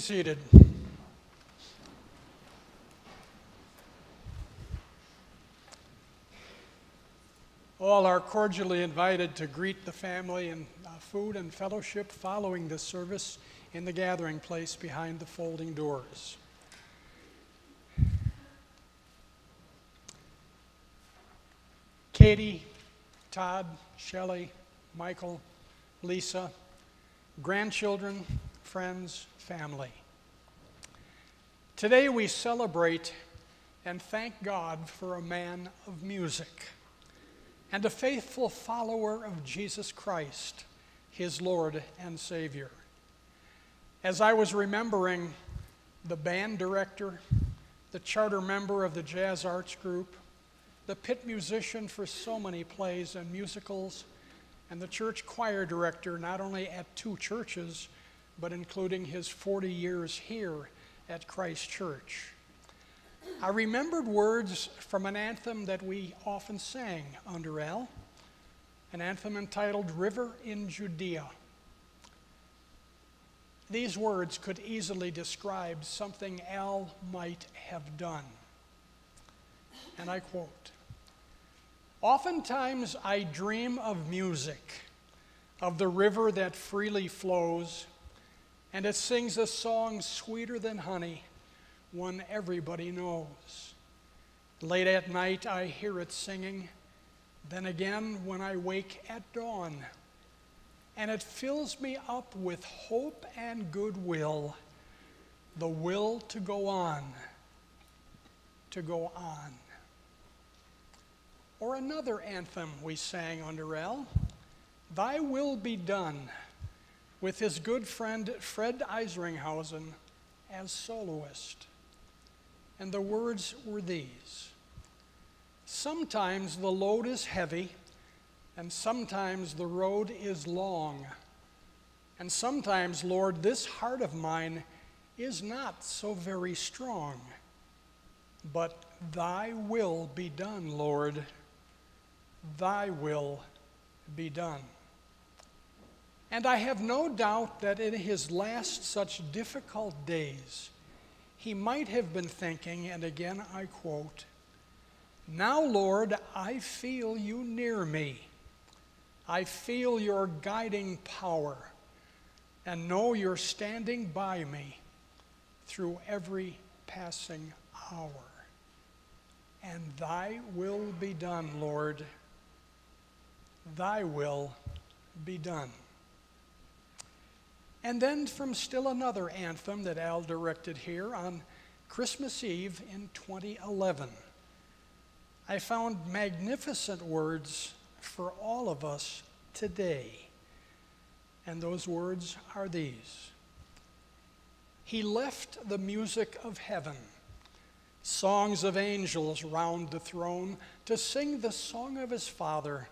be seated. All are cordially invited to greet the family and uh, food and fellowship following this service in the gathering place behind the folding doors. Katie, Todd, Shelley, Michael, Lisa, grandchildren, friends, family. Today we celebrate and thank God for a man of music and a faithful follower of Jesus Christ, his Lord and Savior. As I was remembering the band director, the charter member of the Jazz Arts Group, the pit musician for so many plays and musicals, and the church choir director not only at two churches, but including his 40 years here at Christ Church. I remembered words from an anthem that we often sang under Al, an anthem entitled River in Judea. These words could easily describe something Al might have done. And I quote Oftentimes I dream of music, of the river that freely flows, and it sings a song sweeter than honey, one everybody knows. Late at night I hear it singing, then again when I wake at dawn, and it fills me up with hope and goodwill, the will to go on, to go on. Or another anthem we sang under Al, Thy Will Be Done, with his good friend Fred Eisringhausen as soloist. And the words were these Sometimes the load is heavy, and sometimes the road is long. And sometimes, Lord, this heart of mine is not so very strong. But thy will be done, Lord. Thy will be done. And I have no doubt that in his last such difficult days, he might have been thinking, and again I quote, Now, Lord, I feel you near me. I feel your guiding power and know you're standing by me through every passing hour. And thy will be done, Lord. Thy will be done. And then from still another anthem that Al directed here on Christmas Eve in 2011, I found magnificent words for all of us today. And those words are these He left the music of heaven, songs of angels round the throne, to sing the song of his Father,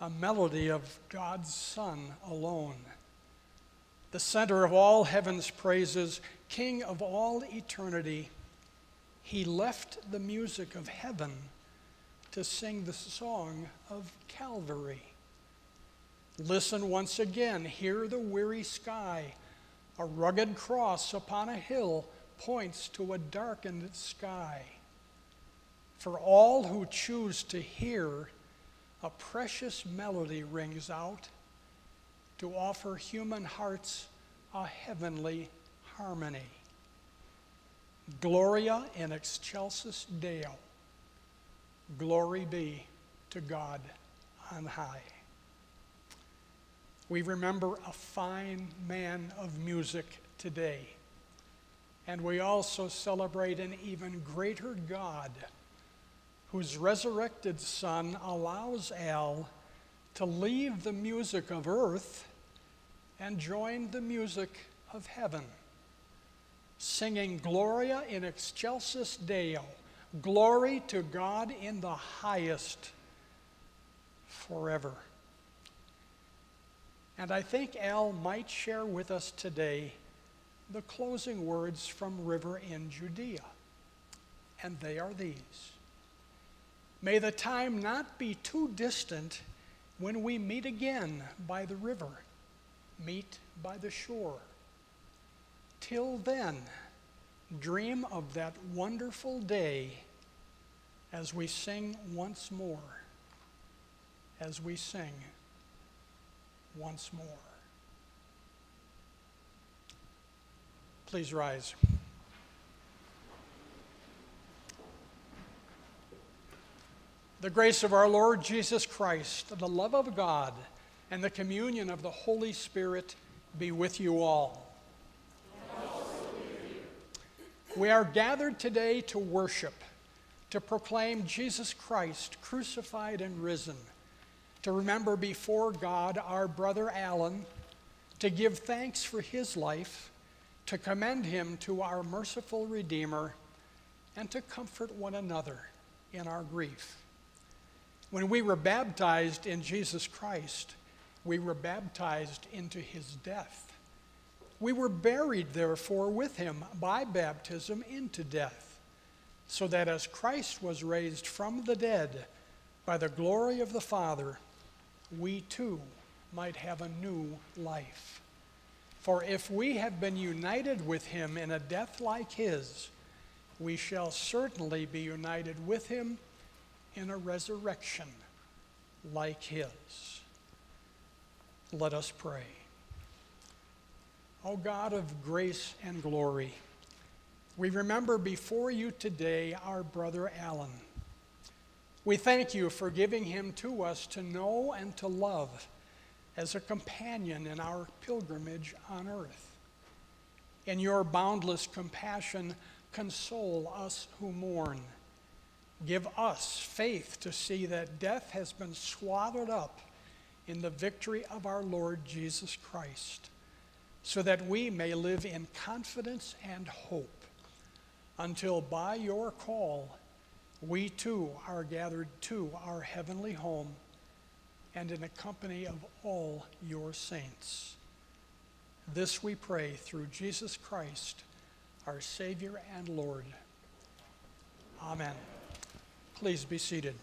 a melody of God's Son alone. The center of all heaven's praises, King of all eternity, he left the music of heaven to sing the song of Calvary. Listen once again, hear the weary sky. A rugged cross upon a hill points to a darkened sky. For all who choose to hear, a precious melody rings out to offer human hearts a heavenly harmony. Gloria in excelsis Deo. Glory be to God on high. We remember a fine man of music today. And we also celebrate an even greater God whose resurrected Son allows Al to leave the music of earth and join the music of heaven, singing Gloria in excelsis Deo Glory to God in the highest forever. And I think Al might share with us today the closing words from River in Judea. And they are these May the time not be too distant when we meet again by the river, meet by the shore. Till then, dream of that wonderful day as we sing once more, as we sing once more. Please rise. The grace of our Lord Jesus Christ, the love of God, and the communion of the Holy Spirit be with you all. We are gathered today to worship, to proclaim Jesus Christ crucified and risen, to remember before God our brother Alan, to give thanks for his life, to commend him to our merciful Redeemer, and to comfort one another in our grief. When we were baptized in Jesus Christ, we were baptized into his death. We were buried, therefore, with him by baptism into death, so that as Christ was raised from the dead by the glory of the Father, we too might have a new life. For if we have been united with him in a death like his, we shall certainly be united with him in a resurrection like his. Let us pray. O God of grace and glory, we remember before you today our brother Alan. We thank you for giving him to us to know and to love as a companion in our pilgrimage on earth. In your boundless compassion, console us who mourn. Give us faith to see that death has been swallowed up in the victory of our Lord Jesus Christ so that we may live in confidence and hope until by your call we too are gathered to our heavenly home and in the company of all your saints. This we pray through Jesus Christ, our Savior and Lord. Amen. Please be seated.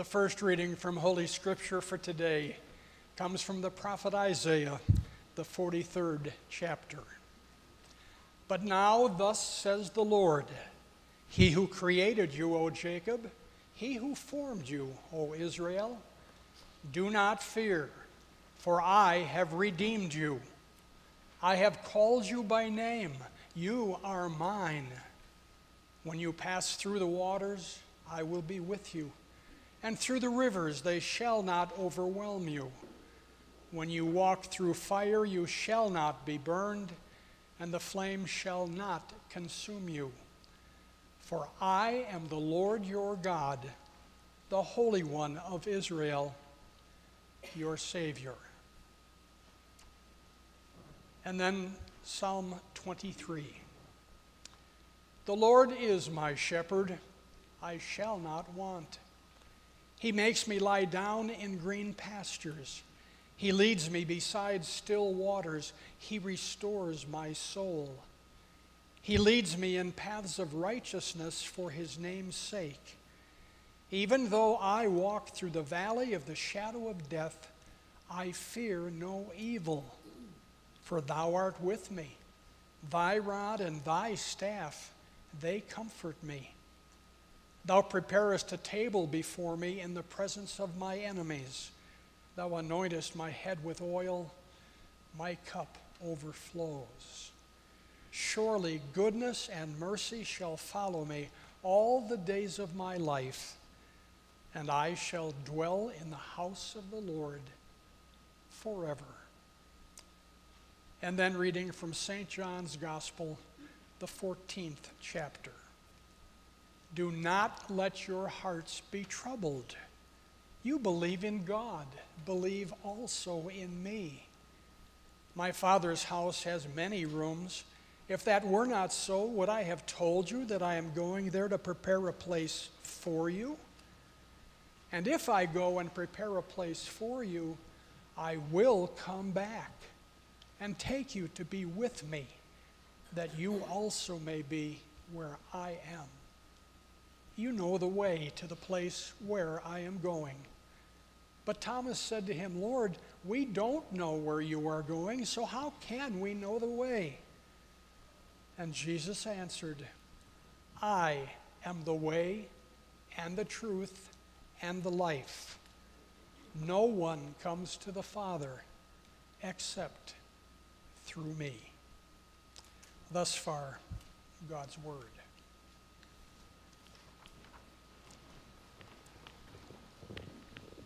The first reading from Holy Scripture for today comes from the prophet Isaiah, the 43rd chapter. But now, thus says the Lord He who created you, O Jacob, he who formed you, O Israel, do not fear, for I have redeemed you. I have called you by name. You are mine. When you pass through the waters, I will be with you, and through the rivers, they shall not overwhelm you. When you walk through fire, you shall not be burned, and the flame shall not consume you. For I am the Lord your God, the Holy One of Israel, your Savior. And then Psalm 23 The Lord is my shepherd, I shall not want. He makes me lie down in green pastures. He leads me beside still waters. He restores my soul. He leads me in paths of righteousness for his name's sake. Even though I walk through the valley of the shadow of death, I fear no evil for thou art with me. Thy rod and thy staff, they comfort me. Thou preparest a table before me in the presence of my enemies. Thou anointest my head with oil, my cup overflows. Surely goodness and mercy shall follow me all the days of my life, and I shall dwell in the house of the Lord forever. And then reading from St. John's Gospel, the 14th chapter. Do not let your hearts be troubled. You believe in God, believe also in me. My Father's house has many rooms. If that were not so, would I have told you that I am going there to prepare a place for you? And if I go and prepare a place for you, I will come back and take you to be with me, that you also may be where I am. You know the way to the place where I am going. But Thomas said to him, Lord, we don't know where you are going, so how can we know the way? And Jesus answered, I am the way and the truth and the life. No one comes to the Father except through me. Thus far, God's Word.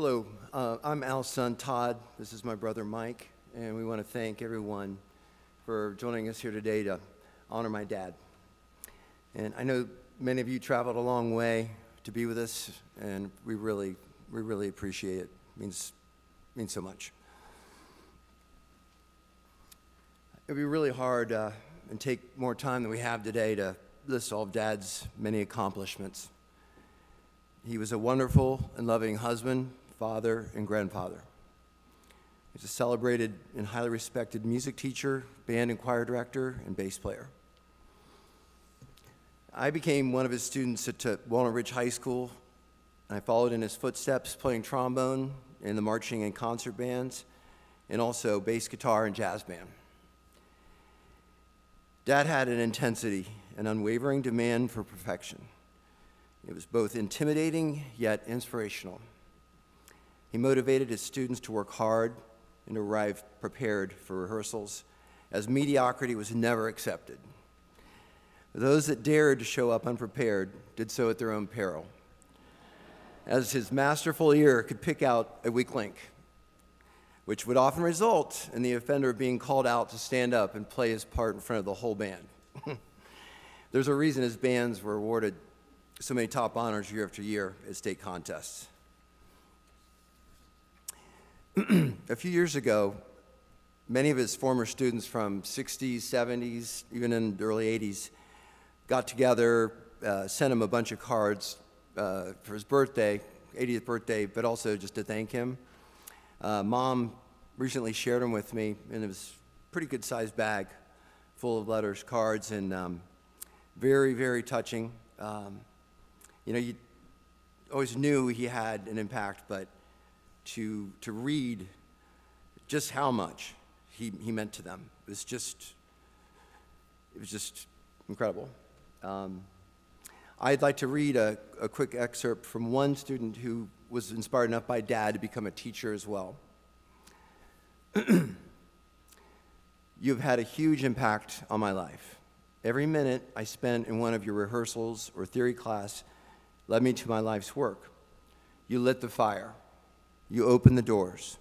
Hello, uh, I'm Al's son, Todd. This is my brother, Mike, and we want to thank everyone for joining us here today to honor my dad. And I know many of you traveled a long way to be with us, and we really, we really appreciate it. it means, means so much. It'd be really hard uh, and take more time than we have today to list all of Dad's many accomplishments. He was a wonderful and loving husband, father, and grandfather. He's a celebrated and highly respected music teacher, band and choir director, and bass player. I became one of his students at Walnut Ridge High School. And I followed in his footsteps, playing trombone in the marching and concert bands, and also bass guitar and jazz band. Dad had an intensity, an unwavering demand for perfection. It was both intimidating yet inspirational. He motivated his students to work hard and arrive prepared for rehearsals, as mediocrity was never accepted. Those that dared to show up unprepared did so at their own peril, as his masterful ear could pick out a weak link, which would often result in the offender being called out to stand up and play his part in front of the whole band. There's a reason his bands were awarded so many top honors year after year at state contests. A few years ago, many of his former students from 60s, 70s, even in the early 80s, got together, uh, sent him a bunch of cards uh, for his birthday, 80th birthday, but also just to thank him. Uh, Mom recently shared them with me, and it was a pretty good sized bag full of letters, cards, and um, very, very touching. Um, you know, you always knew he had an impact, but to, to read just how much he, he meant to them it was just, it was just incredible. Um, I'd like to read a, a quick excerpt from one student who was inspired enough by dad to become a teacher as well. You've had a huge impact on my life. Every minute I spent in one of your rehearsals or theory class led me to my life's work. You lit the fire. You opened the doors.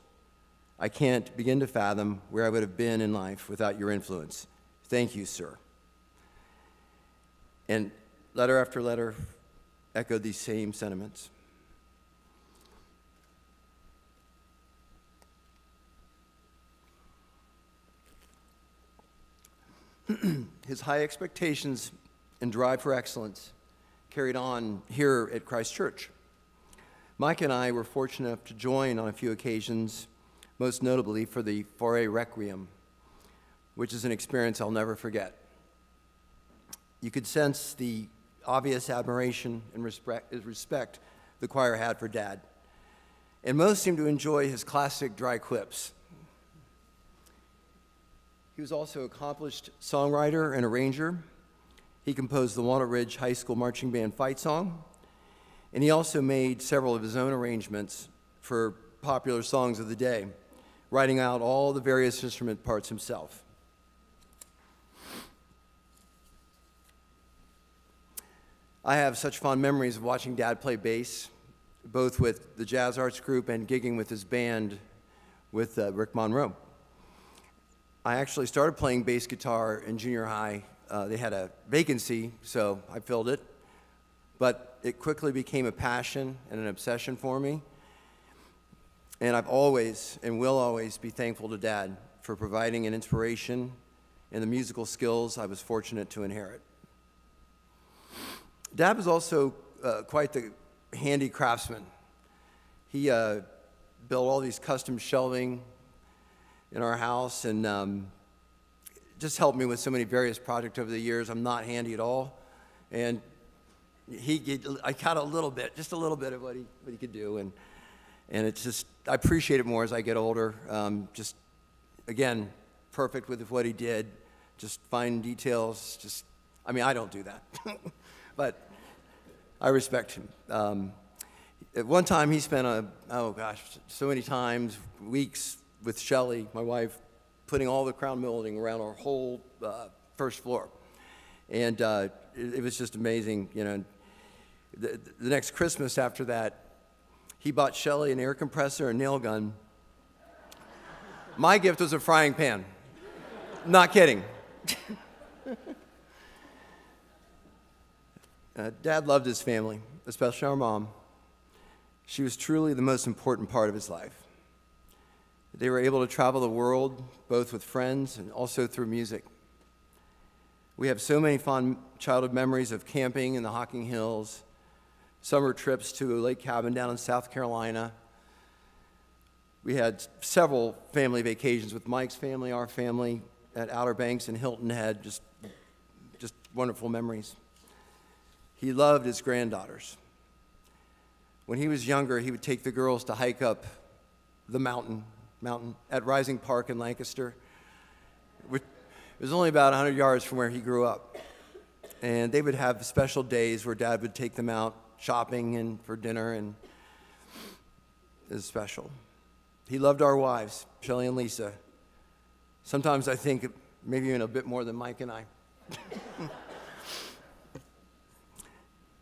I can't begin to fathom where I would have been in life without your influence. Thank you, sir. And letter after letter echoed these same sentiments. His high expectations and drive for excellence carried on here at Christ Church. Mike and I were fortunate enough to join on a few occasions, most notably for the Fauré Requiem, which is an experience I'll never forget. You could sense the obvious admiration and respect, the choir had for Dad, and most seemed to enjoy his classic dry quips. He was also an accomplished songwriter and arranger he composed the Walnut Ridge High School Marching Band fight song, and he also made several of his own arrangements for popular songs of the day, writing out all the various instrument parts himself. I have such fond memories of watching Dad play bass, both with the Jazz Arts Group and gigging with his band with uh, Rick Monroe. I actually started playing bass guitar in junior high uh, they had a vacancy, so I filled it. But it quickly became a passion and an obsession for me. And I've always and will always be thankful to Dad for providing an inspiration and the musical skills I was fortunate to inherit. Dad was also uh, quite the handy craftsman. He uh, built all these custom shelving in our house, and um, just helped me with so many various projects over the years. I'm not handy at all. And he, I caught a little bit, just a little bit of what he, what he could do. And, and it's just, I appreciate it more as I get older. Um, just, again, perfect with what he did. Just fine details. Just, I mean, I don't do that. but I respect him. Um, at one time, he spent a, oh gosh, so many times, weeks with Shelley, my wife, putting all the crown molding around our whole uh, first floor. And uh, it, it, was just amazing, you know. The, the, next Christmas after that, He bought Shelley an air compressor and nail gun. My gift was a frying pan. Not kidding. uh, Dad loved his family, especially our mom. She was truly the most important part of his life. They were able to travel the world, both with friends and also through music. We have so many fond childhood memories of camping in the Hocking Hills, summer trips to a lake cabin down in South Carolina. We had several family vacations with Mike's family, our family, at Outer Banks and Hilton Head, just, just wonderful memories. He loved his granddaughters. When he was younger, he would take the girls to hike up the mountain, mountain at Rising Park in Lancaster. It was only about 100 yards from where he grew up. And they would have special days where dad would take them out shopping and for dinner, and is special. He loved our wives, Shelley and Lisa. Sometimes I think maybe even a bit more than Mike and I.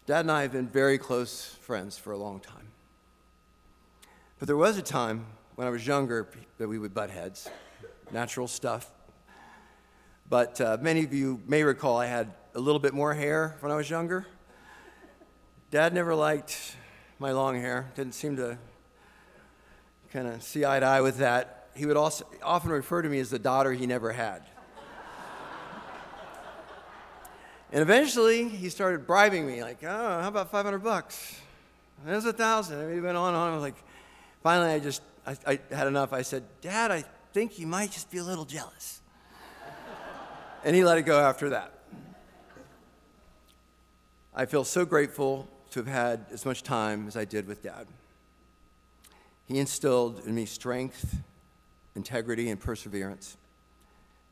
Dad and I have been very close friends for a long time. But there was a time when I was younger that we would butt heads, natural stuff. But uh, many of you may recall I had a little bit more hair when I was younger. Dad never liked my long hair, didn't seem to kind of see eye to eye with that. He would also often refer to me as the daughter he never had. And eventually, he started bribing me, like, oh, how about 500 bucks? There's a thousand. And we went on and on. Like, finally, I just, I, I had enough. I said, Dad, I think you might just be a little jealous. and he let it go after that. I feel so grateful to have had as much time as I did with Dad. He instilled in me strength, integrity, and perseverance.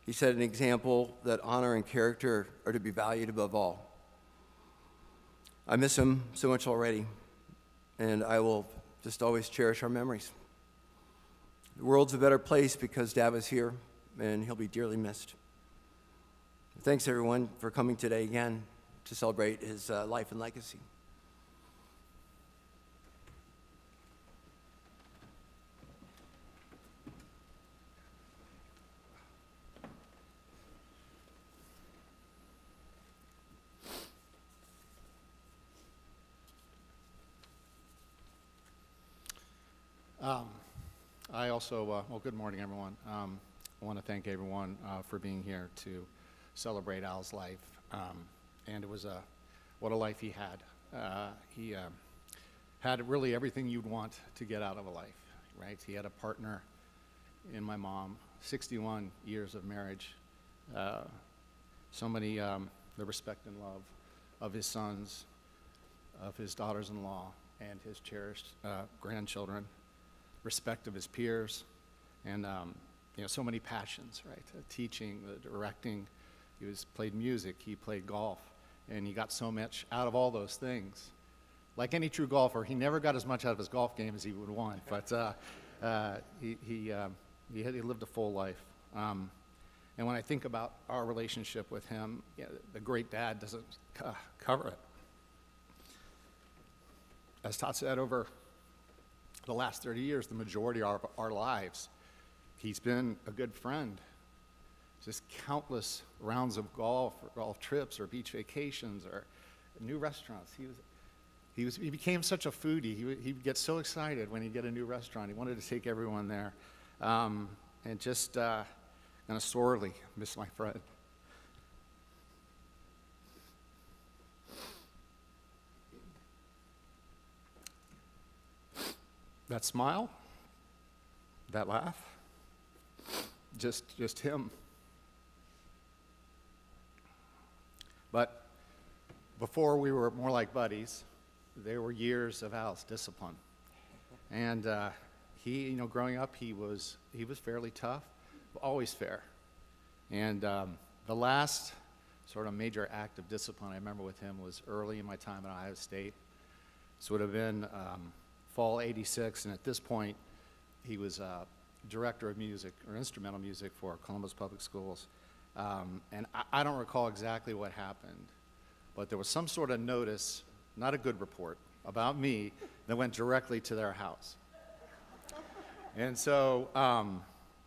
He set an example that honor and character are to be valued above all. I miss him so much already, and I will just always cherish our memories. The world's a better place because Dad was here, and he'll be dearly missed. Thanks, everyone, for coming today again to celebrate his uh, life and legacy. Um, I also, uh, well, good morning, everyone. Um, I want to thank everyone uh, for being here to celebrate Al's life. Um, and it was a, what a life he had. Uh, he um, had really everything you'd want to get out of a life, right? He had a partner in my mom, 61 years of marriage, uh, so many, um, the respect and love of his sons, of his daughters in law, and his cherished uh, grandchildren respect of his peers, and um, you know, so many passions, right? Uh, teaching, the directing. He was played music. He played golf, and he got so much out of all those things. Like any true golfer, he never got as much out of his golf game as he would want, but uh, uh, he he, um, he, had, he lived a full life. Um, and when I think about our relationship with him, you know, the great dad doesn't uh, cover it. As Todd said, over the last 30 years, the majority of our, lives. He's been a good friend. Just countless rounds of golf, or golf trips, or beach vacations, or new restaurants. He was, he was, he became such a foodie. He he'd get so excited when he'd get a new restaurant. He wanted to take everyone there, um, and just uh, of sorely miss my friend. That smile, that laugh, just, just him. But before we were more like buddies, there were years of Al's discipline. And uh, he, you know, growing up, he was, he was fairly tough, always fair. And um, the last sort of major act of discipline I remember with him was early in my time at Ohio State. This would have been um, fall 86, and at this point, he was uh, director of music or instrumental music for Columbus Public Schools. Um, and I, I, don't recall exactly what happened, but there was some sort of notice, not a good report, about me that went directly to their house. And so um,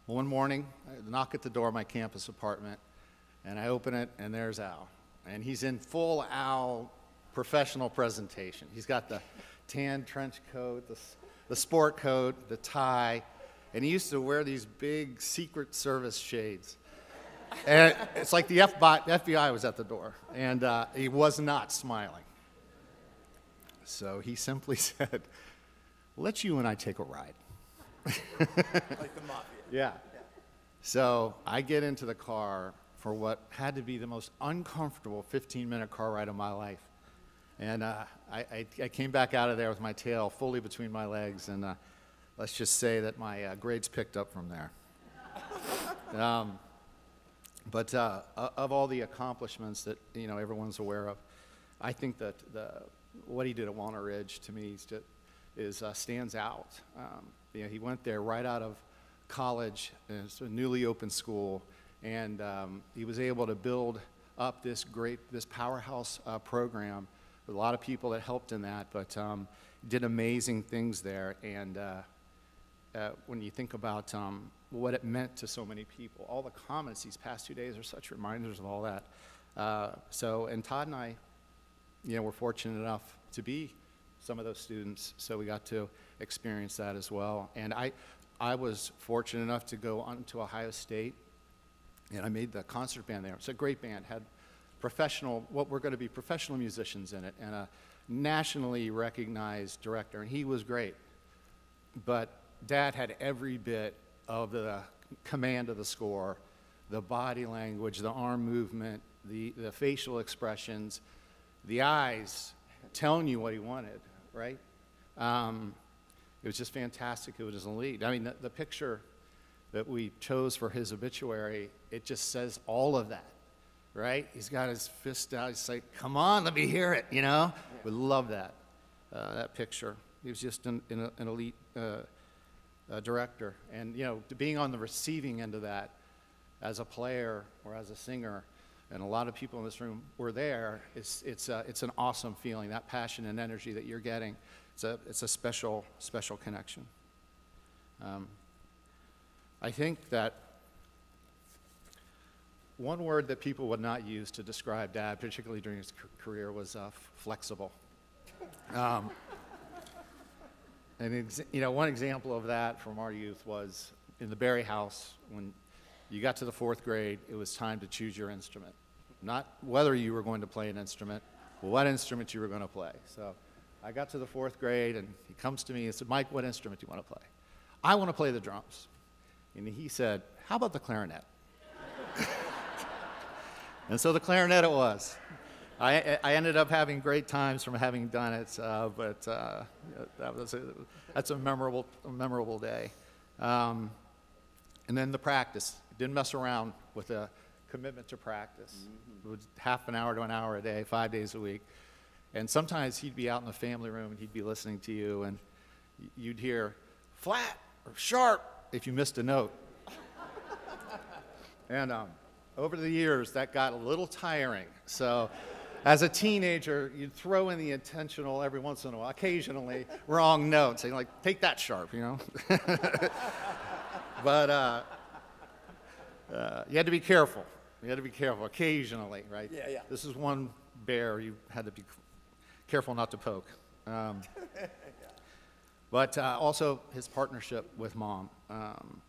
one morning, I knock at the door of my campus apartment, and I open it, and there's Al. And he's in full Al professional presentation. He's got the tan trench coat, the, the sport coat, the tie, and he used to wear these big Secret Service shades. And it's like the FBI, was at the door, and uh, he was not smiling. So he simply said, Let you and I take a ride. Like the mafia. Yeah. So I get into the car for what had to be the most uncomfortable 15 minute car ride of my life. And uh, I, I, I came back out of there with my tail fully between my legs, and uh, let's just say that my uh, grades picked up from there. um, but uh, of all the accomplishments that you know everyone's aware of, I think that the, what he did at Walnut Ridge to me is, is uh, stands out. Um, you know, he went there right out of college, it's a newly opened school, and um, he was able to build up this great, this powerhouse uh, program. A lot of people that helped in that, but um, did amazing things there. And uh, uh, when you think about um, what it meant to so many people. All the comments these past two days are such reminders of all that. Uh, so, and Todd and I, you know, were fortunate enough to be some of those students, so we got to experience that as well. And I, I was fortunate enough to go on to Ohio State, and I made the concert band there. It's a great band, had professional, what were going to be professional musicians in it, and a nationally recognized director, and he was great. But dad had every bit of the command of the score the body language the arm movement the, the facial expressions the eyes telling you what he wanted right? Um, it was just fantastic. It was a lead. I mean the, the picture that we chose for his obituary it just says all of that right he's got his fist out he's like come on let me hear it you know we love that uh, that picture. He was just an, an, an elite uh, uh, director. And, you know, being on the receiving end of that as a player or as a singer, and a lot of people in this room were there, it's, it's, uh, it's an awesome feeling. That passion and energy that you're getting, it's a, it's a special, special connection. Um, I think that one word that people would not use to describe Dad, particularly during his career, was uh, flexible. Um, and ex- you know, one example of that from our youth was in the Berry House when you got to the fourth grade. It was time to choose your instrument, not whether you were going to play an instrument, but what instrument you were going to play. So, I got to the fourth grade, and he comes to me and said, "Mike, what instrument do you want to play?" I want to play the drums, and he said, "How about the clarinet?" and so the clarinet it was. I, I ended up having great times from having done it, uh, but uh, that was a, that's a memorable, a memorable day. Um, and then the practice. Didn't mess around with a commitment to practice. It was half an hour to an hour a day, five days a week. And sometimes he'd be out in the family room and he'd be listening to you, and you'd hear flat or sharp if you missed a note. And um, over the years, that got a little tiring. So, as a teenager, you'd throw in the intentional every once in a while, occasionally, wrong note, saying, like, take that sharp, you know? but uh, uh, you had to be careful. You had to be careful occasionally, right? Yeah, yeah. This is one bear you had to be careful not to poke. Um, but uh, also his partnership with mom, um,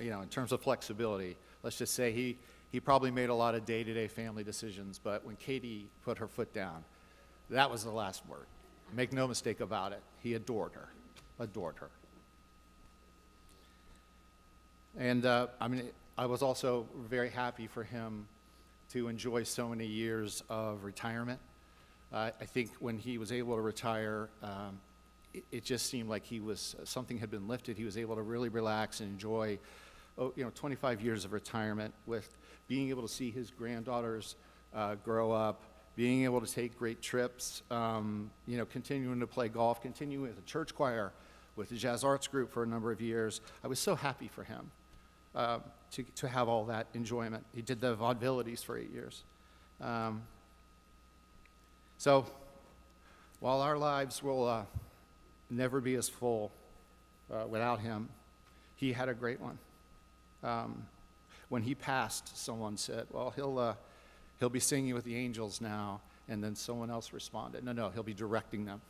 you know, in terms of flexibility. Let's just say he, he probably made a lot of day to day family decisions, but when Katie put her foot down, that was the last word. Make no mistake about it. He adored her, adored her. And uh, I mean, I was also very happy for him to enjoy so many years of retirement. Uh, I think when he was able to retire, um, it, it just seemed like he was something had been lifted. He was able to really relax and enjoy, oh, you know, 25 years of retirement with being able to see his granddaughters uh, grow up, being able to take great trips, um, you know, continuing to play golf, continuing with the church choir, with the jazz arts group for a number of years. I was so happy for him uh, to, to have all that enjoyment. He did the vaudevillities for eight years. Um, so, while our lives will uh, never be as full uh, without him, he had a great one. Um, when he passed, someone said, Well, he'll, uh, he'll be singing with the angels now. And then someone else responded, No, no, he'll be directing them.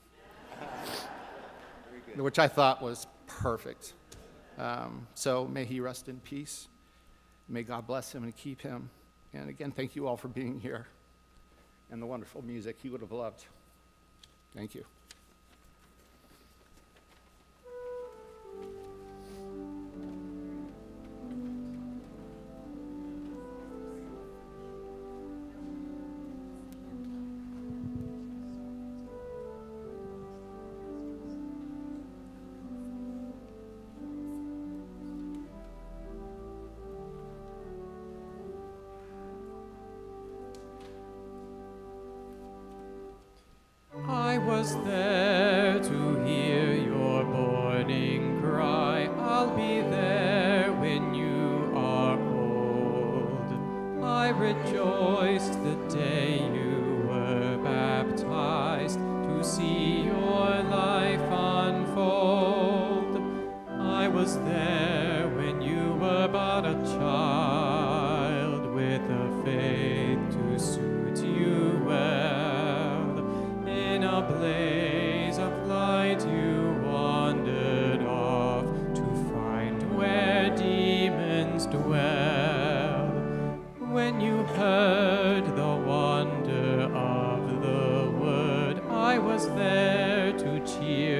Which I thought was perfect. Um, so may he rest in peace. May God bless him and keep him. And again, thank you all for being here and the wonderful music he would have loved. Thank you. There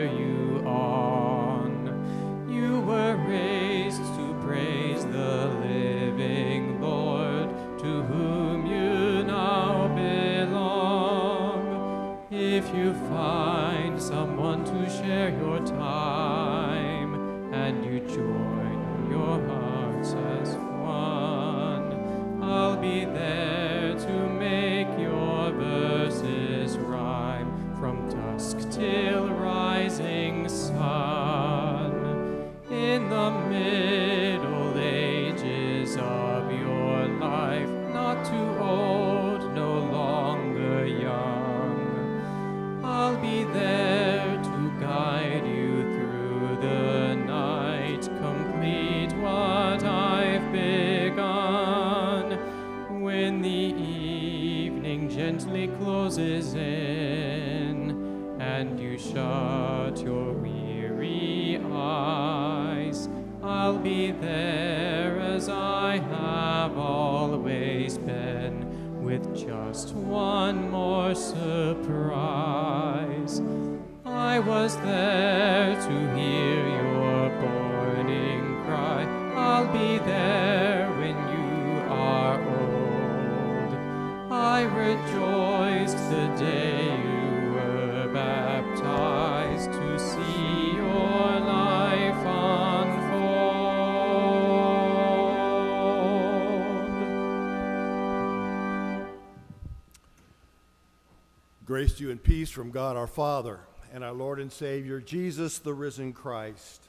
Grace to you and peace from God our Father and our Lord and Savior, Jesus the risen Christ.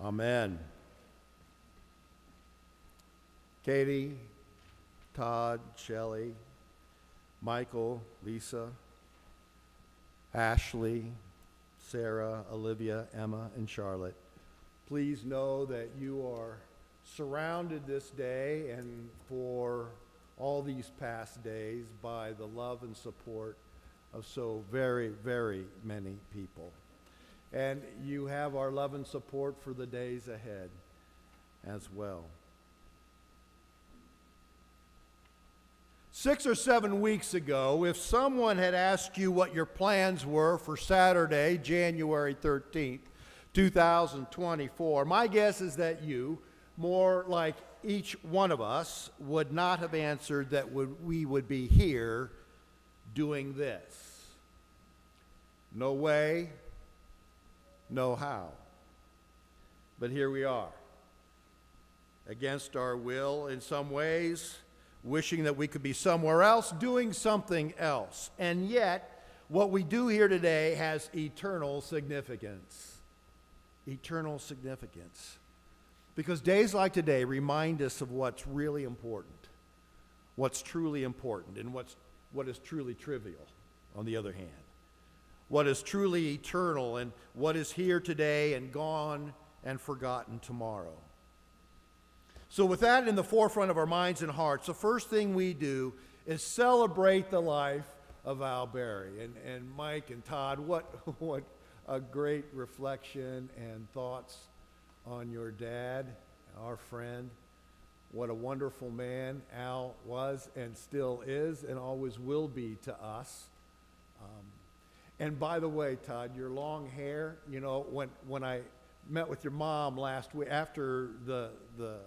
Amen. Katie, Todd, Shelley, Michael, Lisa, Ashley, Sarah, Olivia, Emma, and Charlotte, please know that you are surrounded this day and for all these past days by the love and support of so very, very many people. And you have our love and support for the days ahead as well. Six or seven weeks ago, if someone had asked you what your plans were for Saturday, January 13th, 2024, my guess is that you, more like each one of us, would not have answered that we would be here doing this. No way, no how. But here we are, against our will in some ways, wishing that we could be somewhere else, doing something else. And yet, what we do here today has eternal significance. Eternal significance. Because days like today remind us of what's really important, what's truly important, and what's, what is truly trivial, on the other hand. What is truly eternal, and what is here today and gone and forgotten tomorrow. So, with that in the forefront of our minds and hearts, the first thing we do is celebrate the life of Al Berry. And, and Mike and Todd, what, what a great reflection and thoughts on your dad, our friend. What a wonderful man Al was and still is and always will be to us. Um, and by the way, Todd, your long hair, you know, when, when I met with your mom last week after the, the,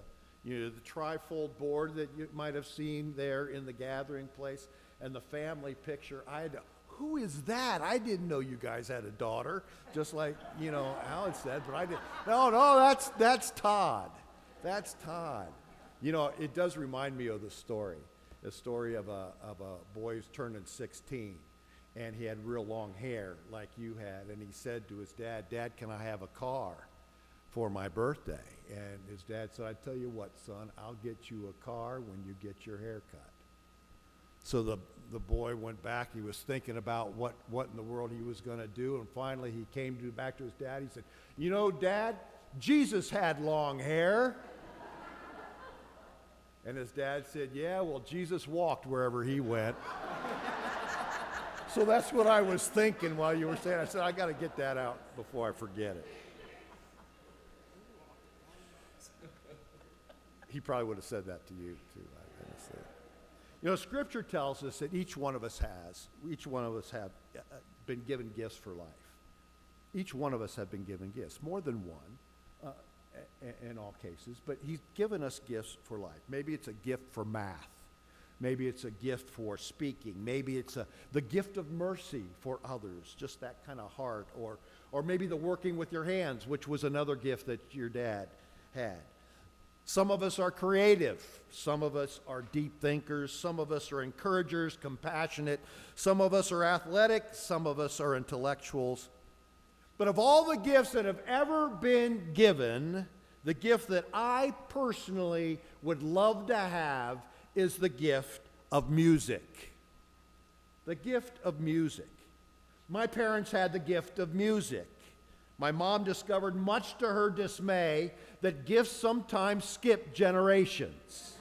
you know, the trifold board that you might have seen there in the gathering place and the family picture, I had to, who is that? I didn't know you guys had a daughter, just like, you know, Alan said, but I didn't. No, no, that's, that's Todd. That's Todd. You know, it does remind me of the story, the story of a, of a boy who's turning 16, and he had real long hair like you had, and he said to his dad, Dad, can I have a car for my birthday? And his dad said, I tell you what, son, I'll get you a car when you get your hair cut. So the, the boy went back. He was thinking about what, what in the world he was going to do. And finally, he came to, back to his dad. He said, You know, Dad, Jesus had long hair. And his dad said, Yeah, well, Jesus walked wherever he went. So that's what I was thinking while you were saying. I said, I got to get that out before I forget it. He probably would have said that to you, too. You know, Scripture tells us that each one of us has, each one of us have uh, been given gifts for life. Each one of us have been given gifts, more than one uh, in all cases, but He's given us gifts for life. Maybe it's a gift for math. Maybe it's a gift for speaking. Maybe it's a, the gift of mercy for others, just that kind of heart. Or, or maybe the working with your hands, which was another gift that your dad had. Some of us are creative. Some of us are deep thinkers. Some of us are encouragers, compassionate. Some of us are athletic. Some of us are intellectuals. But of all the gifts that have ever been given, the gift that I personally would love to have is the gift of music. The gift of music. My parents had the gift of music. My mom discovered, much to her dismay, that gifts sometimes skip generations.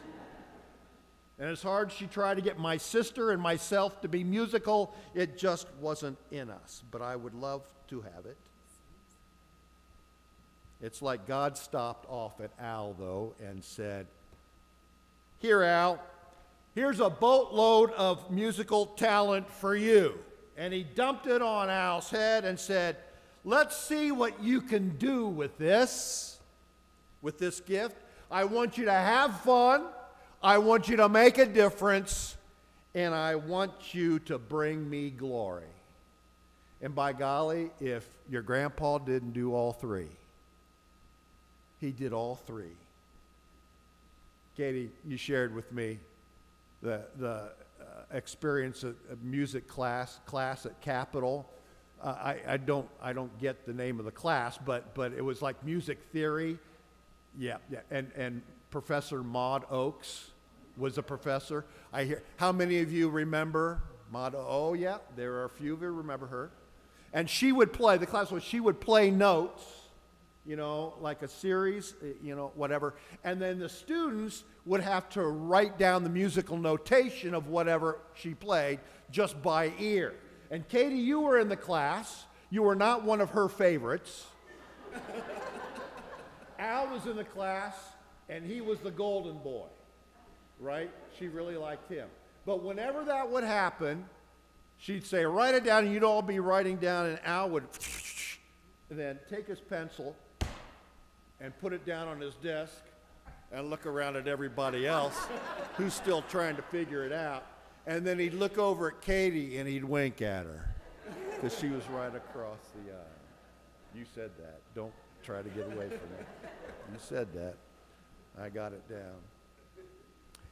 And as hard she tried to get my sister and myself to be musical, it just wasn't in us. But I would love to have it. It's like God stopped off at Al, though, and said, Here, Al, here's a boatload of musical talent for you. And he dumped it on Al's head and said, Let's see what you can do with this, with this gift. I want you to have fun. I want you to make a difference. And I want you to bring me glory. And by golly, if your grandpa didn't do all three, he did all three. Katie, you shared with me the, the uh, experience of, music class class at Capitol. Uh, I, I don't I don't get the name of the class, but but it was like music theory. Yeah, yeah. And and Professor Maud Oakes was a professor. I hear. How many of you remember Maud? Oh yeah, there are a few of you remember her. And she would play the class was she would play notes you know, like a series, eh, you know, whatever. And then the students would have to write down the musical notation of whatever she played just by ear. And Katie, you were in the class. You were not one of her favorites. Al was in the class, and he was the golden boy, right? She really liked him. But whenever that would happen, she'd say, Write it down, and you'd all be writing down, and Al would and then take his pencil and put it down on his desk and look around at everybody else who's still trying to figure it out. And then he'd look over at Katie and he'd wink at her because she was right across the aisle. You said that. Don't try to get away from it. You said that. I got it down.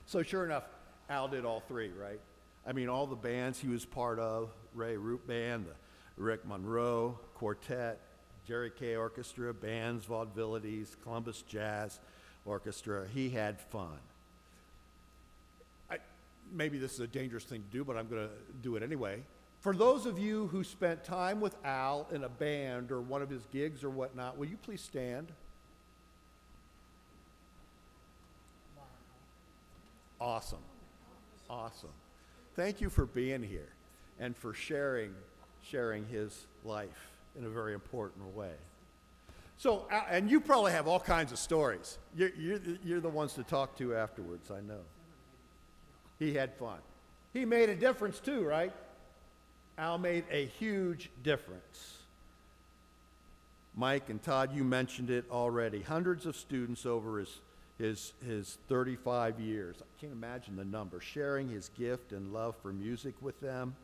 So, sure enough, Al did all three, right? I mean, all the bands he was part of Ray Root Band, the Rick Monroe Quartet, Jerry Kay Orchestra, bands, vaudevillities, Columbus Jazz Orchestra. He had fun. I, maybe this is a dangerous thing to do, but I'm going to do it anyway. For those of you who spent time with Al in a band or one of his gigs or whatnot, will you please stand? Awesome. Awesome. Thank you for being here and for sharing sharing his life in a very important way. So, and you probably have all kinds of stories. You're, you're, the- you're the ones to talk to afterwards, I know. He had fun. He made a difference too, right? Al made a huge difference. Mike and Todd, you mentioned it already. Hundreds of students over his, his, his 35 years. I can't imagine the number. Sharing his gift and love for music with them.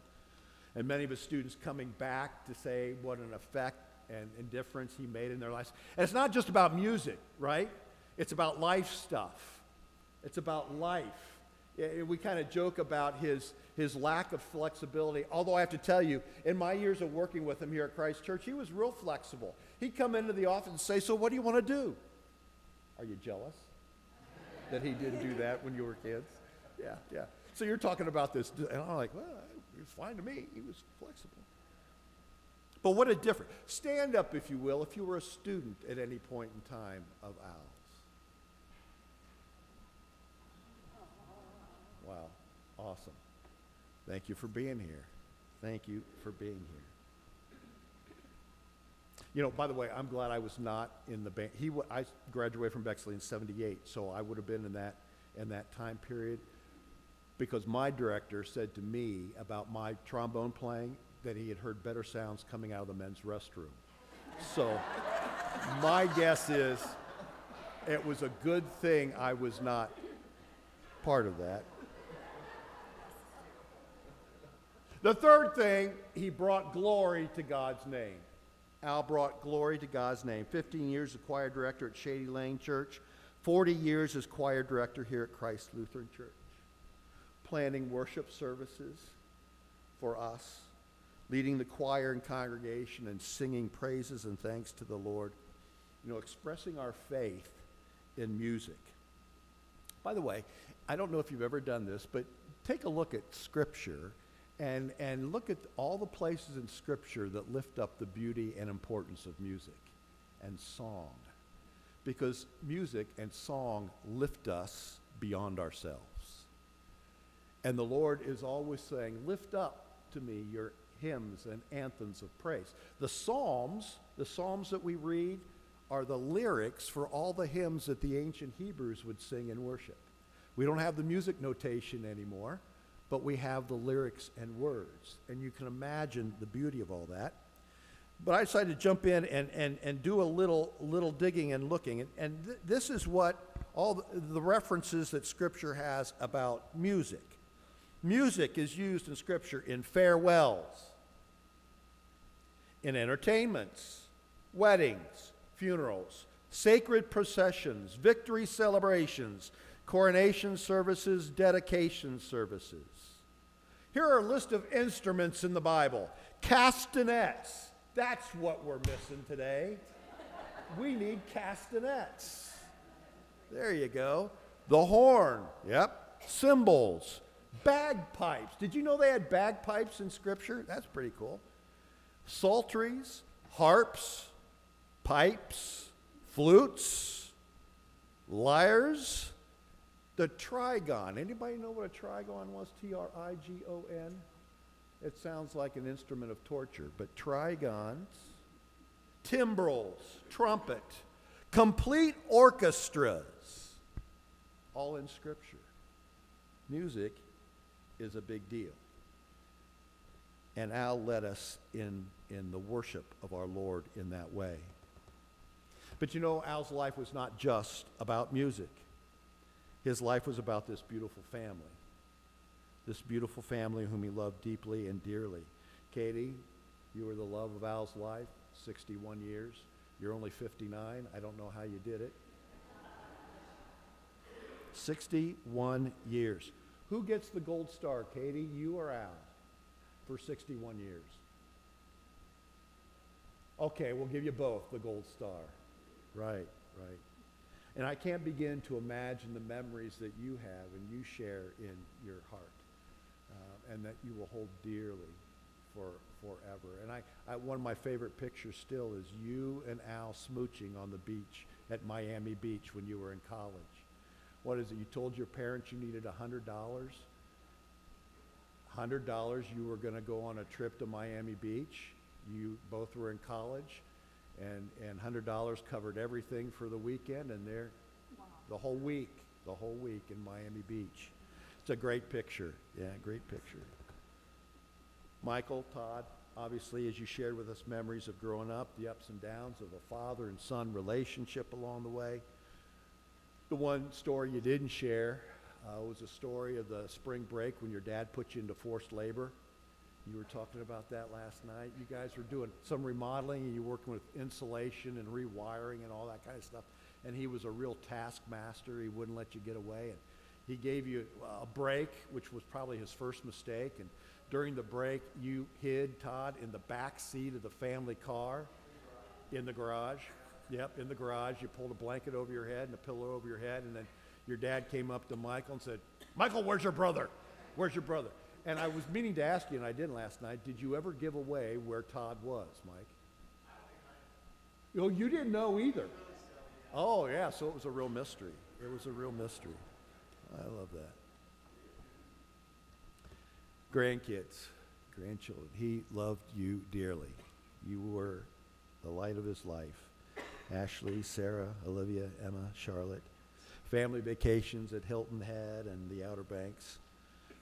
And many of his students coming back to say what an effect and, and difference he made in their lives. And it's not just about music, right? It's about life stuff. It's about life. We kind of joke about his, his lack of flexibility. Although I have to tell you, in my years of working with him here at Christ Church, he was real flexible. He'd come into the office and say, So, what do you want to do? Are you jealous that he didn't do that when you were kids? Yeah, yeah. So, you're talking about this. And I'm like, Well, was fine to me. He was flexible. But what a difference. Stand up, if you will, if you were a student at any point in time of Al's. Wow, awesome. Thank you for being here. Thank you for being here. You know, by the way, I'm glad I was not in the band. He, I graduated from Bexley in '78, so I would have been in that in that time period. Because my director said to me about my trombone playing that he had heard better sounds coming out of the men's restroom. So, my guess is it was a good thing I was not part of that. The third thing, he brought glory to God's name. Al brought glory to God's name. 15 years as choir director at Shady Lane Church, 40 years as choir director here at Christ Lutheran Church, planning worship services for us, leading the choir and congregation, and singing praises and thanks to the Lord. You know, expressing our faith in music. By the way, I don't know if you've ever done this, but take a look at Scripture and, and look at all the places in Scripture that lift up the beauty and importance of music and song. Because music and song lift us beyond ourselves. And the Lord is always saying, Lift up to me your hymns and anthems of praise. The Psalms, the Psalms that we read, are the lyrics for all the hymns that the ancient Hebrews would sing in worship. We don't have the music notation anymore, but we have the lyrics and words. And you can imagine the beauty of all that. But I decided to jump in and, and, and do a little, little digging and looking. And, and th- this is what all the, the references that Scripture has about music. Music is used in Scripture in farewells, in entertainments, weddings, funerals, sacred processions, victory celebrations, coronation services, dedication services. Here are a list of instruments in the Bible castanets. That's what we're missing today. We need castanets. There you go. The horn. Yep. Cymbals. Bagpipes. Did you know they had bagpipes in Scripture? That's pretty cool. Psalteries, harps, pipes, flutes, lyres, the trigon. Anybody know what a trigon was? T R I G O N? It sounds like an instrument of torture, but trigons, timbrels, trumpet, complete orchestras, all in Scripture. Music is a big deal. And Al led us in, in the worship of our Lord in that way. But you know, Al's life was not just about music. His life was about this beautiful family. This beautiful family whom he loved deeply and dearly. Katie, you were the love of Al's life, 61 years. You're only 59. I don't know how you did it. 61 years. Who gets the gold star, Katie? You are Al? For 61 years. Okay, we'll give you both the gold star. Right, right. And I can't begin to imagine the memories that you have and you share in your heart uh, and that you will hold dearly for forever. And I, I, one of my favorite pictures still is you and Al smooching on the beach at Miami Beach when you were in college. What is it? You told your parents you needed a hundred dollars. Hundred dollars. You were going to go on a trip to Miami Beach. You both were in college, and and hundred dollars covered everything for the weekend, and there, the whole week, the whole week in Miami Beach. It's a great picture. Yeah, great picture. Michael, Todd, obviously, as you shared with us memories of growing up, the ups and downs of a father and son relationship along the way. The one story you didn't share uh, was a story of the spring break when your dad put you into forced labor. You were talking about that last night. You guys were doing some remodeling and you were working with insulation and rewiring and all that kind of stuff. And he was a real taskmaster. He wouldn't let you get away. And he gave you a break, which was probably his first mistake. And during the break, you hid Todd in the back seat of the family car in the garage. Yep, in the garage. You pulled a blanket over your head and a pillow over your head. And then your dad came up to Michael and said, Michael, where's your brother? Where's your brother? And I was meaning to ask you, and I didn't last night, did you ever give away where Todd was, Mike? Oh, you didn't know either. Oh, yeah, so it was a real mystery. It was a real mystery. I love that. Grandkids, grandchildren, he loved you dearly. You were the light of his life. Ashley, Sarah, Olivia, Emma, Charlotte. Family vacations at Hilton Head and the Outer Banks.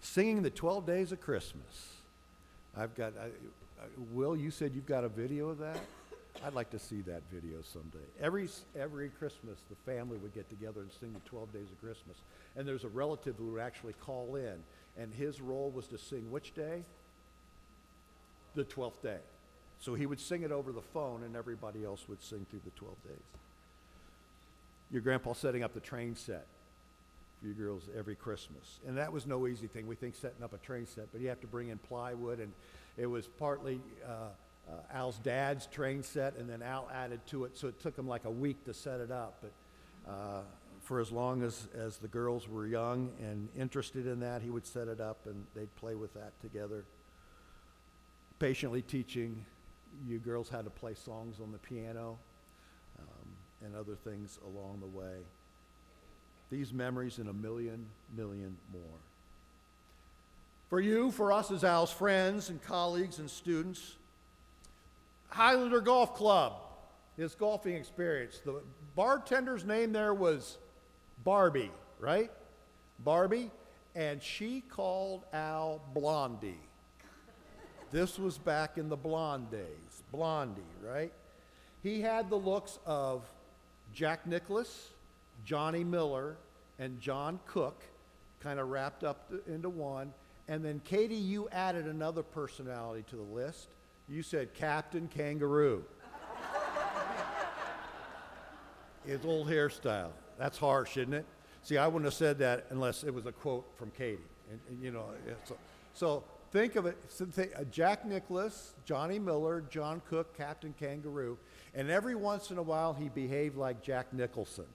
Singing the 12 Days of Christmas. I've got, I, I, Will, you said you've got a video of that? I'd like to see that video someday. Every, every Christmas, the family would get together and sing the 12 Days of Christmas. And there's a relative who would actually call in, and his role was to sing which day? The 12th day. So he would sing it over the phone, and everybody else would sing through the 12 days. Your grandpa setting up the train set for you girls every Christmas. And that was no easy thing. We think setting up a train set, but you have to bring in plywood, and it was partly uh, uh, Al's dad's train set, and then Al added to it, so it took him like a week to set it up. But uh, for as long as, as the girls were young and interested in that, he would set it up, and they'd play with that together. Patiently teaching you girls had to play songs on the piano um, and other things along the way these memories and a million, million more. For you, for us as Al's friends and colleagues and students, Highlander Golf Club, his golfing experience. The bartender's name there was Barbie, right? Barbie, and she called Al Blondie. This was back in the blonde days. Blondie, right? He had the looks of Jack Nicklaus, Johnny Miller, and John Cook, kind of wrapped up th- into one. And then, Katie, you added another personality to the list. You said Captain Kangaroo. His old hairstyle. That's harsh, isn't it? See, I wouldn't have said that unless it was a quote from Katie. And, and, you know, so, so think of it. Uh, Jack Nicklaus, Johnny Miller, John Cook, Captain Kangaroo, and every once in a while he behaved like Jack Nicholson.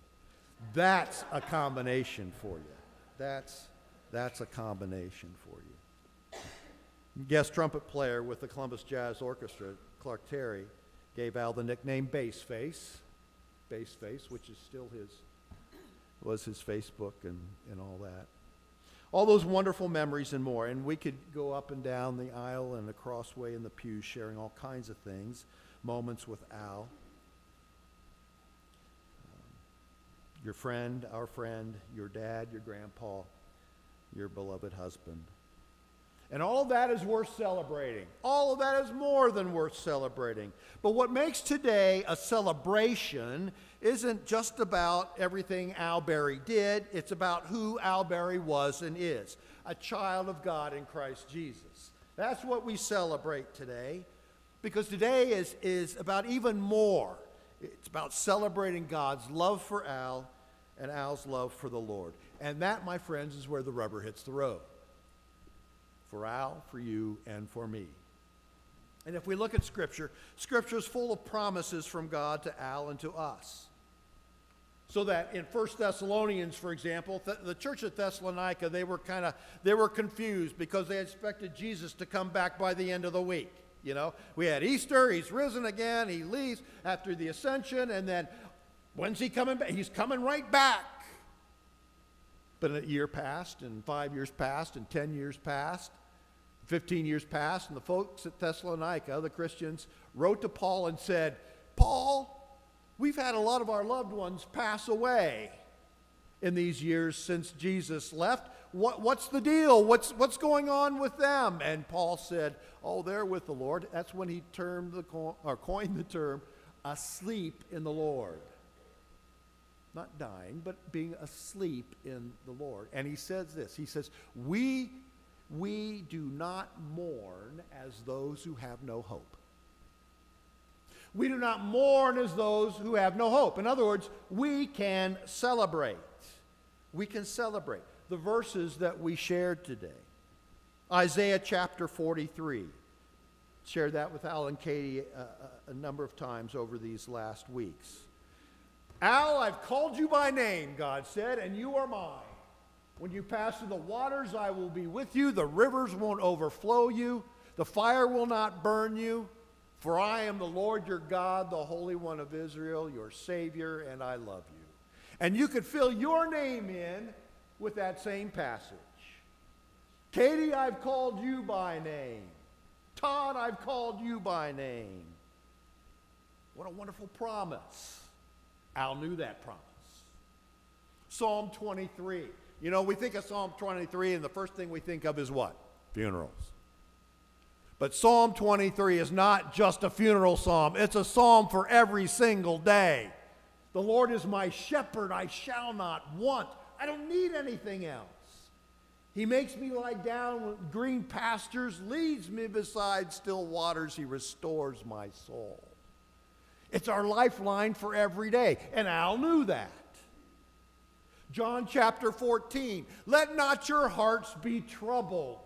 That's a combination for you. That's, that's a combination for you. Guest trumpet player with the Columbus Jazz Orchestra, Clark Terry, gave Al the nickname Bass Face. Bass Face, which is still his, was his Facebook and, and all that. All those wonderful memories and more. And we could go up and down the aisle and across way in the pews sharing all kinds of things, moments with Al. Um, your friend, our friend, your dad, your grandpa, your beloved husband. And all that is worth celebrating. All of that is more than worth celebrating. But what makes today a celebration isn't just about everything Al Berry did, it's about who Al Berry was and is a child of God in Christ Jesus. That's what we celebrate today because today is, is about even more. It's about celebrating God's love for Al and Al's love for the Lord. And that, my friends, is where the rubber hits the road for Al, for you, and for me. And if we look at Scripture, Scripture is full of promises from God to Al and to us. So that in 1 Thessalonians, for example, th- the church at Thessalonica, they were kind of they were confused because they expected Jesus to come back by the end of the week. You know, we had Easter, he's risen again, he leaves after the ascension, and then when's he coming back? He's coming right back. But a year passed, and five years passed, and 10 years passed, 15 years passed, and the folks at Thessalonica, the Christians, wrote to Paul and said, Paul, we've had a lot of our loved ones pass away in these years since Jesus left. What, what's the deal? What's, what's going on with them? And Paul said, Oh, they're with the Lord. That's when he termed the, or coined the term asleep in the Lord not dying, but being asleep in the Lord. And he says this He says, We, we do not mourn as those who have no hope. We do not mourn as those who have no hope. In other words, we can celebrate. We can celebrate. The verses that we shared today Isaiah chapter 43. Shared that with Al and Katie a, a, a number of times over these last weeks. Al, I've called you by name, God said, and you are mine. When you pass through the waters, I will be with you. The rivers won't overflow you. The fire will not burn you. For I am the Lord your God, the Holy One of Israel, your Savior, and I love you. And you could fill your name in with that same passage. Katie, I've called you by name. Todd, I've called you by name. What a wonderful promise. Al knew that promise. Psalm 23. You know, we think of Psalm 23, and the first thing we think of is what? Funerals. But Psalm 23 is not just a funeral psalm, it's a psalm for every single day. The Lord is my shepherd, I shall not want. I don't need anything else. He makes me lie down with green pastures, leads me beside still waters, He restores my soul. It's our lifeline for every day. And Al knew that. John chapter 14 Let not your hearts be troubled.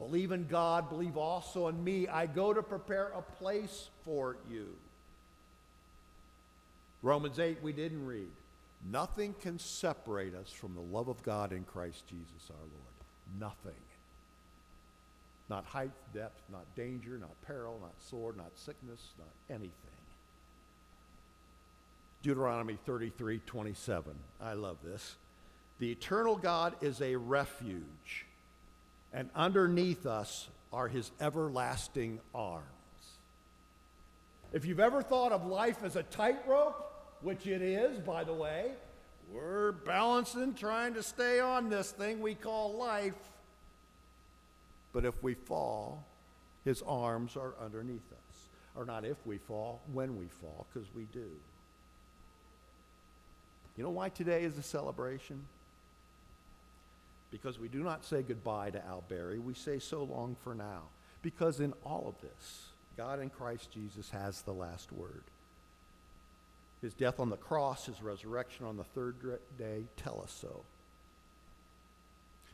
Believe in God, believe also in me. I go to prepare a place for you. Romans 8, we didn't read. Nothing can separate us from the love of God in Christ Jesus our Lord. Nothing. Not height, depth, not danger, not peril, not sword, not sickness, not anything. Deuteronomy 33 27. I love this. The eternal God is a refuge, and underneath us are his everlasting arms. If you've ever thought of life as a tightrope, which it is, by the way, we're balancing, trying to stay on this thing we call life. But if we fall, his arms are underneath us. Or not if we fall, when we fall, because we do. You know why today is a celebration? Because we do not say goodbye to Al Berry, we say so long for now. Because in all of this, God in Christ Jesus has the last word. His death on the cross, his resurrection on the third day tell us so.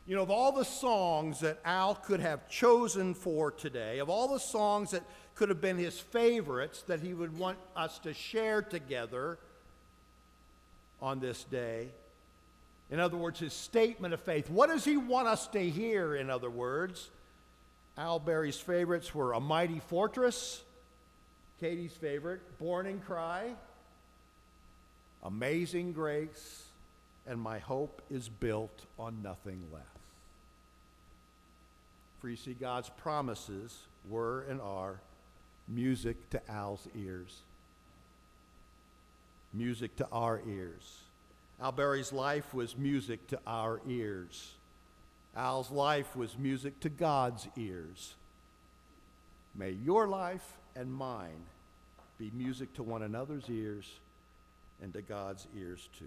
You know, of all the songs that Al could have chosen for today, of all the songs that could have been his favorites that he would want us to share together on this day, in other words, his statement of faith, what does he want us to hear, in other words? Al Berry's favorites were A Mighty Fortress, Katie's favorite, Borning Cry, Amazing Grace, and My Hope is Built on Nothing Less. For you see, God's promises were and are music to Al's ears. Music to our ears. Al Berry's life was music to our ears. Al's life was music to God's ears. May your life and mine be music to one another's ears and to God's ears too.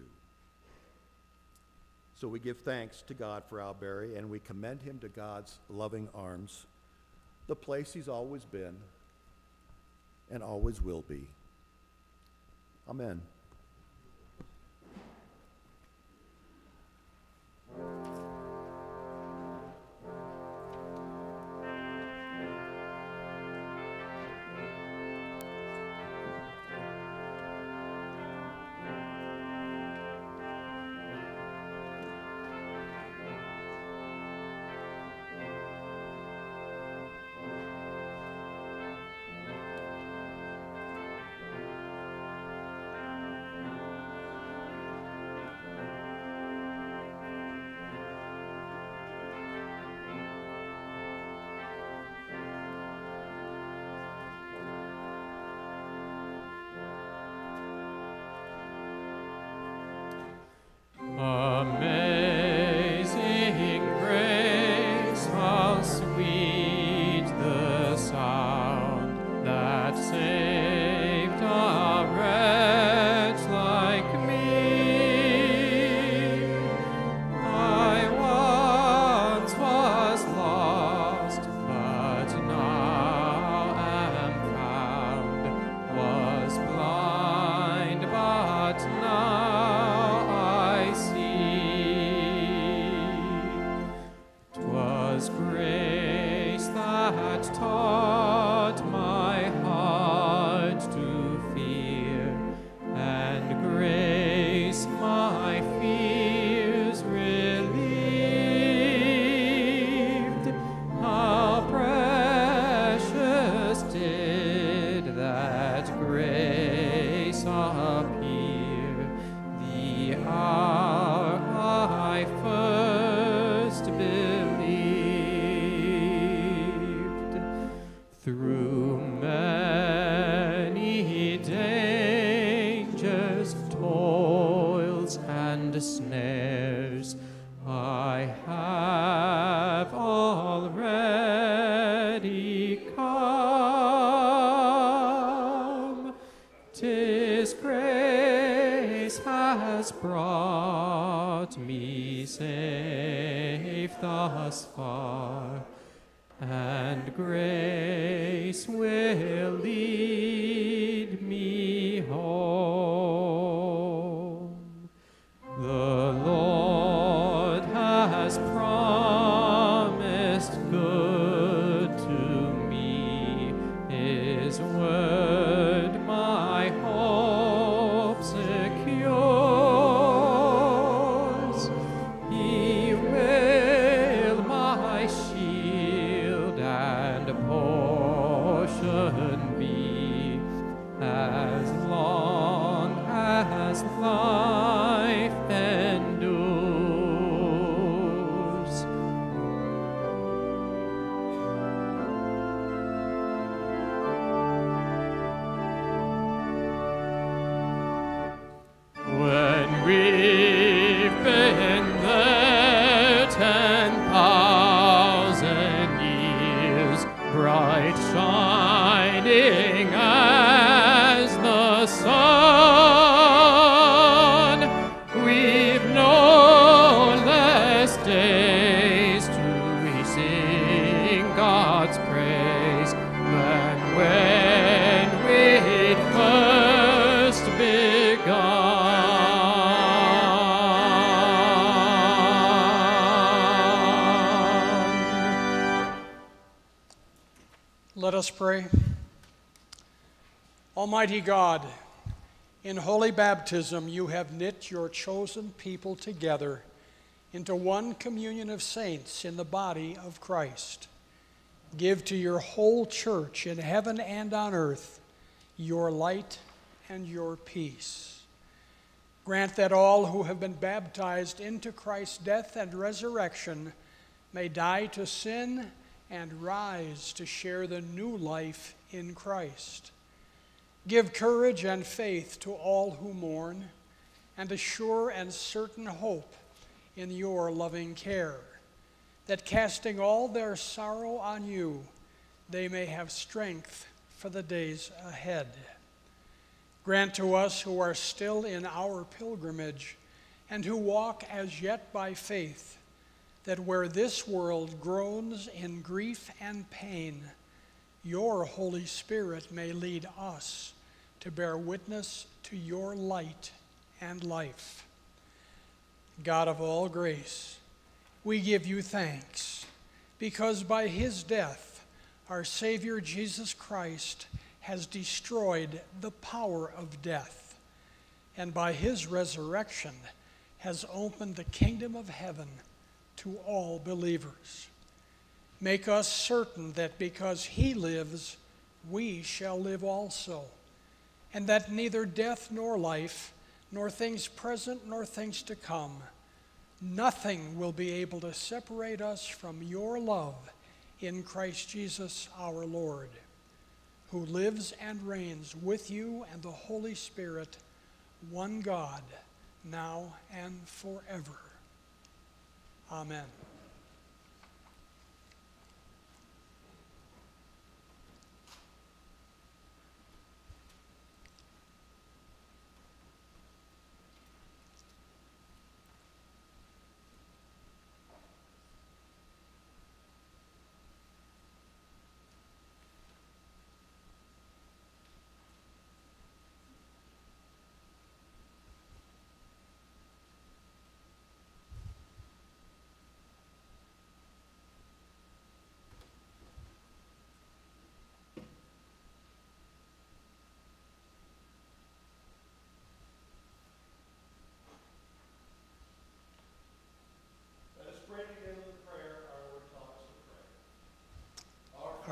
So we give thanks to God for Al Berry and we commend him to God's loving arms, the place he's always been and always will be. Amen. Almighty God, in holy baptism, you have knit your chosen people together into one communion of saints in the body of Christ. Give to your whole church in heaven and on earth your light and your peace. Grant that all who have been baptized into Christ's death and resurrection may die to sin and rise to share the new life in Christ. Give courage and faith to all who mourn, and a sure and certain hope in your loving care, that casting all their sorrow on you, they may have strength for the days ahead. Grant to us who are still in our pilgrimage and who walk as yet by faith that where this world groans in grief and pain, your Holy Spirit may lead us to bear witness to your light and life. God of all grace, we give you thanks because by his death, our Savior Jesus Christ has destroyed the power of death, and by his resurrection has opened the kingdom of heaven to all believers. Make us certain that because he lives, we shall live also, and that neither death nor life, nor things present nor things to come, nothing will be able to separate us from your love in Christ Jesus our Lord, who lives and reigns with you and the Holy Spirit, one God, now and forever. Amen.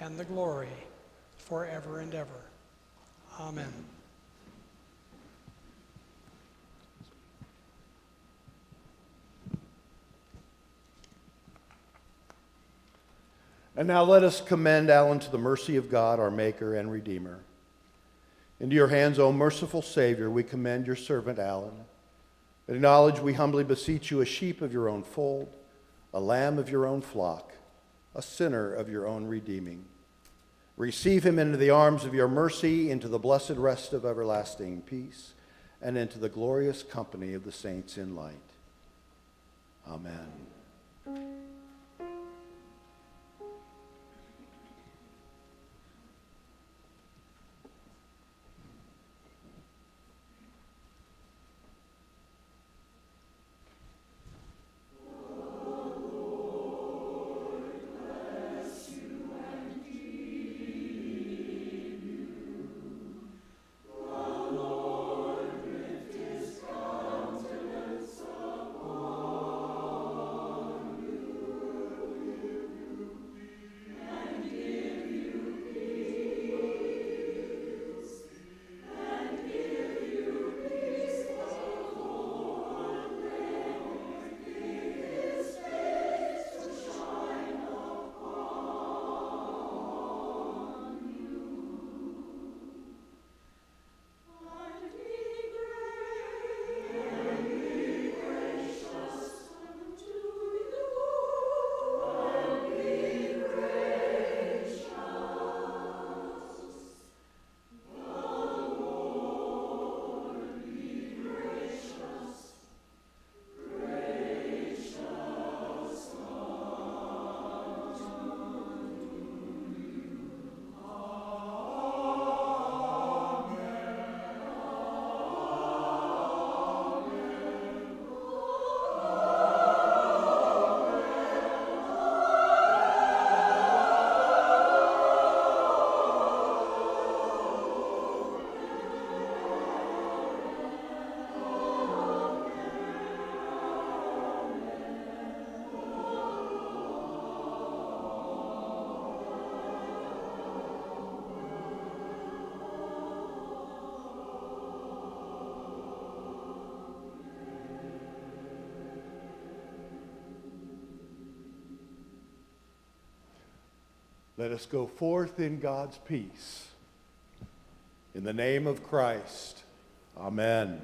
and the glory, forever and ever. Amen. And now let us commend Alan to the mercy of God, our Maker and Redeemer. Into your hands, O merciful Savior, we commend your servant Alan. Acknowledge, we humbly beseech you, a sheep of your own fold, a lamb of your own flock, a sinner of your own redeeming. Receive him into the arms of your mercy, into the blessed rest of everlasting peace, and into the glorious company of the saints in light. Amen. Let us go forth in God's peace. In the name of Christ, amen.